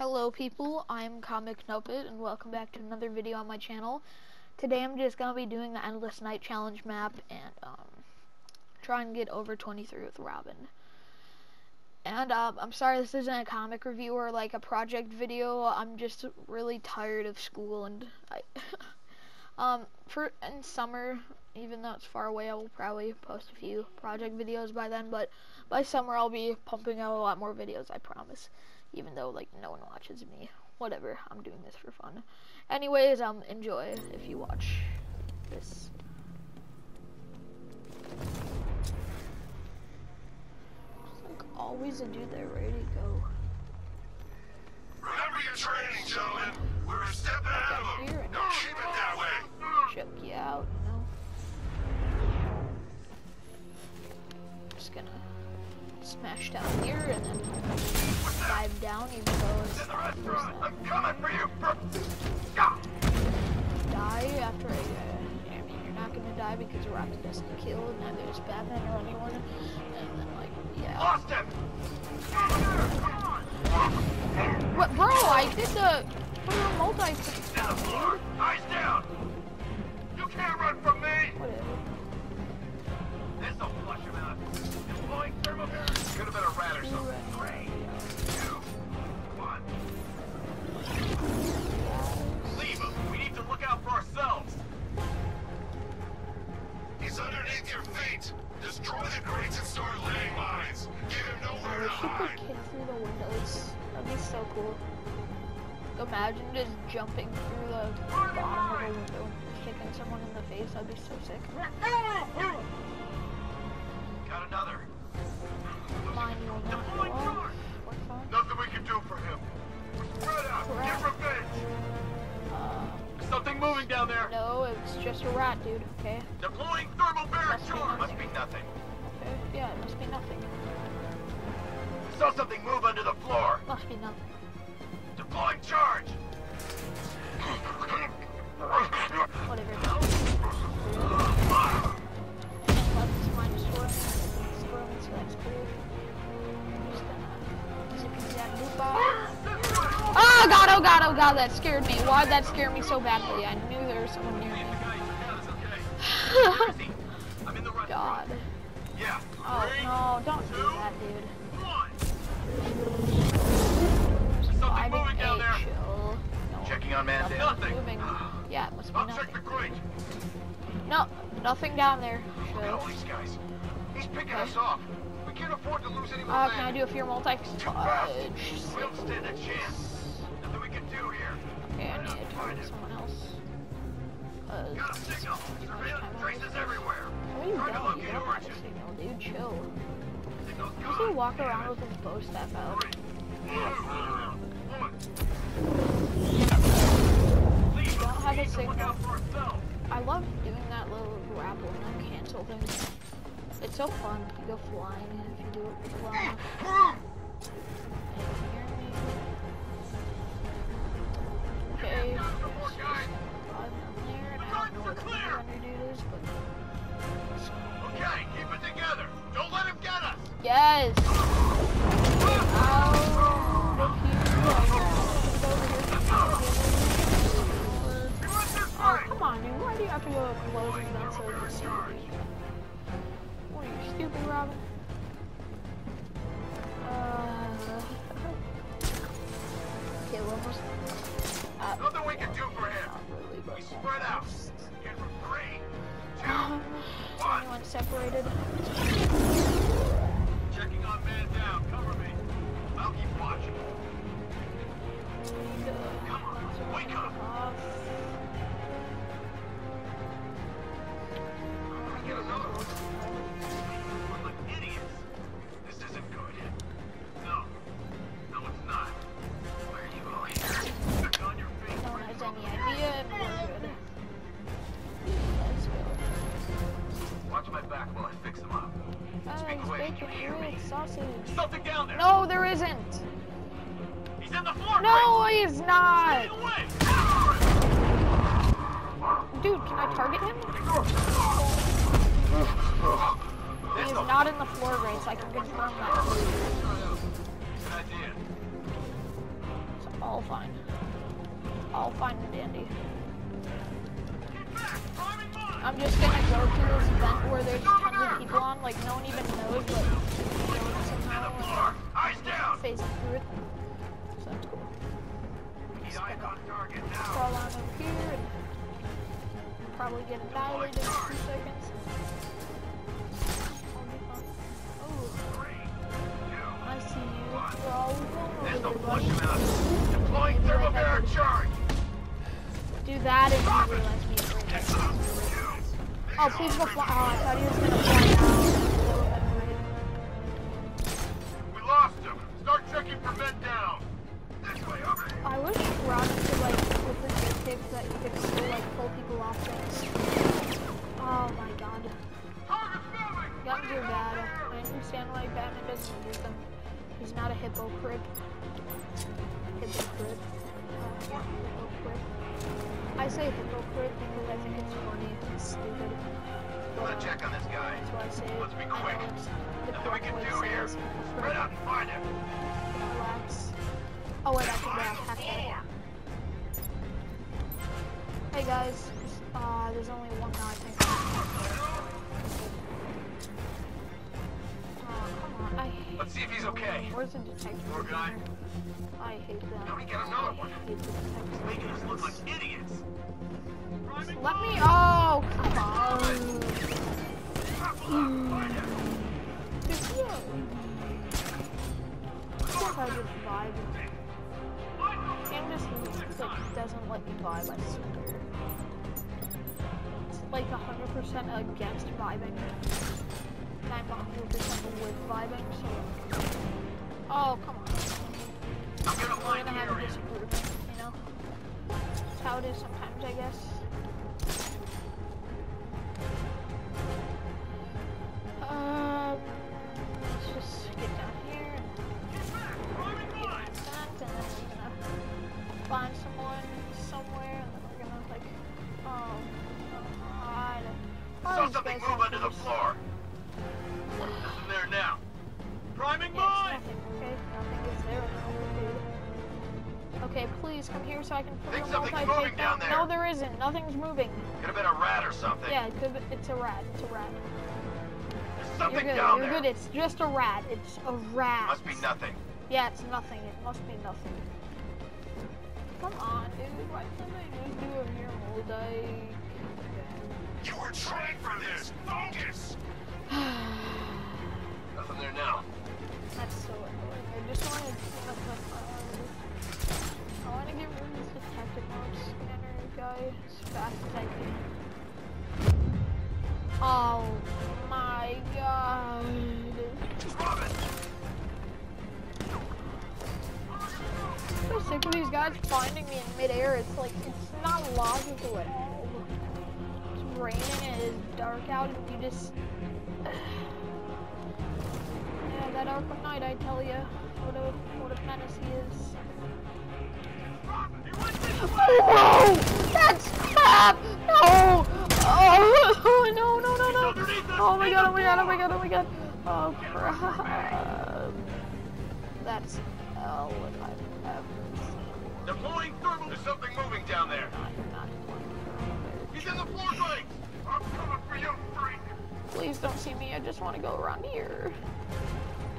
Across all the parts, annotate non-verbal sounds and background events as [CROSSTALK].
Hello people, I'm Comic Nopet and welcome back to another video on my channel. Today I'm just going to be doing the Endless Night Challenge map and um, try and get over 23 with Robin. And um, I'm sorry this isn't a comic review or like a project video, I'm just really tired of school and I... [LAUGHS] um, for in summer, even though it's far away, I will probably post a few project videos by then, but by summer I'll be pumping out a lot more videos, I promise even though like no one watches me. Whatever, I'm doing this for fun. Anyways, um, enjoy if you watch this. like always a dude there ready to go. Remember your training, gentlemen. We're a step ahead of them. Don't keep it that way. Choke you out, you know. Just gonna smash down here and then down even though it's the restaurant. I'm coming for you. Die after a, uh, I mean, you're not gonna die because Rocket doesn't kill, neither is Batman or anyone, and then like, yeah. Lost him. What, bro? I did the, multi. The floor. Eyes down. You can't run from me. Whatever. This'll flush him out. Deploying thermobaric. Could have been a rat or something. Leave him. We need to look out for ourselves. He's underneath your feet. Destroy the grates and start laying mines. Give him I nowhere to wish you could hide. kick through the windows. That'd be so cool. Imagine just jumping through the bottom of the window and kicking someone in the face. That'd be so sick. Got another. It's just a rat, dude. Okay. Deploying thermobaric Must be charge. nothing. Must be nothing. Okay. Yeah, it must be nothing. Saw something move under the floor. Must be nothing. Deploying charge. Whatever. And left minus four. Squirrel, so that's cool. Just gonna zip into that loot box. Oh god, oh god, oh god, that scared me. Why'd that scare me so badly? I knew there was someone near me. I'm in the restaurant. god. Yeah. Oh Three, no, don't do that, dude. one. Something moving down there. chill. No, Checking on man. Nothing. moving. Yeah, it must be I'll nothing. check the crate. No, nothing down there. Look Chill. all these guys. He's picking us off. We can't afford to lose any more Uh, can I do a few multi Too fast. fudge? We don't stand a chance. Nothing we can do here. Okay, I need to target someone else. A you? You a dude. Chill. He walk around with his bow staff out? You don't have a signal. I love doing that little grapple and cancel things. It's so fun you go flying and if you do it flying. You have to go close and then stupid? What are you stupid, Robin? Uh. Okay, well, almost. Uh, Nothing we can do for him. really, We spread out. Get from three, two, Um, one. anyone separated? Checking on man down. Cover me. I'll keep watching. Come on, wake up. No. Uh, there. No, there isn't. He's in the floor. No, he's not. Dude, can I target him? He is not in the floor race. I can confirm that. Good idea. all fine. All fine and dandy. Get back! Priming mine! I'm just gonna go to this event where there's tons of people on, like no one even knows, but somehow down! through it. Probably get annihilated in two seconds. I'll be fine. Oh, I see you. You're all There's no flush him out. Deploying thermobaric charge! Do that and you realize me Oh, please go fly. Oh, I thought he was gonna fly out. We lost him! Start checking for men down! This way, over! I wish Robin could like open the tips that you could still like pull people off things. Oh my god. Guns are bad. I understand why Batman doesn't use them. He's not a hypocrite. Hypocrite. Uh, hypocrite. I say hypocrite because I think it's funny. It's stupid. Check on this guy. That's why I say. Let's be quick. the Nothing we can do here. Spread out and find him! Relax. Oh wait, I can grab hack that. Hey guys, uh, there's only one guy I think. Oh, come on, I hate Let's see if he's okay. Where's the detective? Poor guy. I hate that. Now we get another one. I hate the detective. Making us look like idiots! Let me, oh, come on. Find him! Just, yeah. I just? Like doesn't let you vibe, I swear. It's like 100% against vibing. And I'm 100% with vibing, so. Oh, come on. I'm gonna We're gonna have a disagreement, you know? That's how it is sometimes, I guess. The so- floor. Nothing there now. Priming mine! okay? Nothing is there now, dude. Okay, please come here so I can put Think something's moving down takedown. No, there. there isn't. Nothing's moving. Could have been a rat or something. Yeah, it could. be- It's a rat. It's a rat. There's You're good. down You're there. good. It's just a rat. It's a rat. Must be nothing. Yeah, it's nothing. It must be nothing. Come on, dude. Why can't I just do a mere multi? You were trained for this. I just want to. Get rid of this um, mode scanner guy as fast as I can. Oh my god. I'm so sick of these guys finding me in midair. It's like, it's not logical at all. It's raining and it's dark out and you just... that Arkham Knight, I tell you. What a, what a menace he is. Oh no! That's crap! No! Oh, [LAUGHS] no, no, no, no! Oh my god, oh my god, oh my god, oh my god! Oh crap! That's hell if I've ever seen. Deploying thermal. There's something moving down there. Not, not one. He's in the floor plate. I'm coming for you, freak. Please don't see me. I just want to go around here.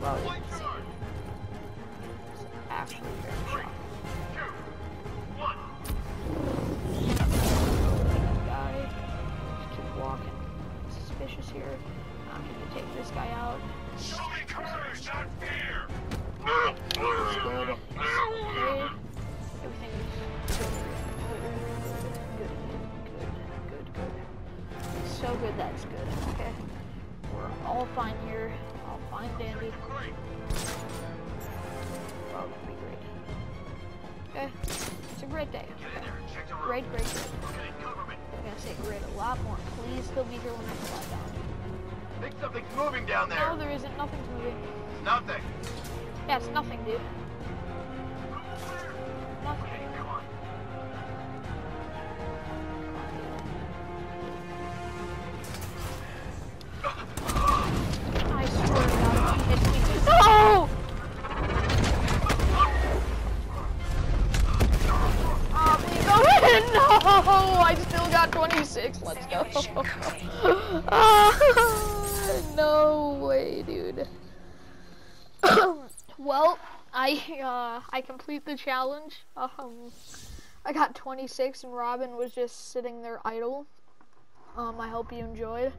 Well, it's charge. actually very shocking. guy. Just keep walking. Suspicious here. I'm gonna take this guy out. Okay. It's a great day. Get in there and check the. Great, great, great. Cover me. I'm gonna say great a lot more. Please still be here when I fly down. Think something's moving down there. No, there isn't. Nothing's moving. Nothing. Yeah, it's nothing, dude. 26. Let's go. [LAUGHS] No way, dude. [COUGHS] well, I uh, I complete the challenge. Um, I got 26, and Robin was just sitting there idle. Um, I hope you enjoyed,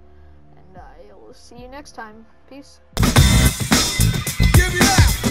and I will see you next time. Peace. Give me that.